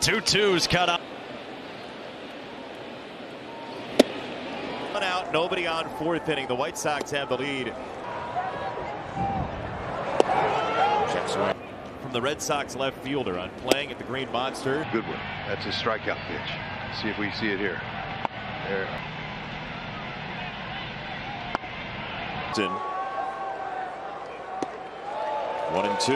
Two twos cut up. One out, nobody on fourth inning. The White Sox have the lead. Checks away. From the Red Sox left fielder on playing at the Green Monster. Good one. That's a strikeout pitch. See if we see it here. There. One and two.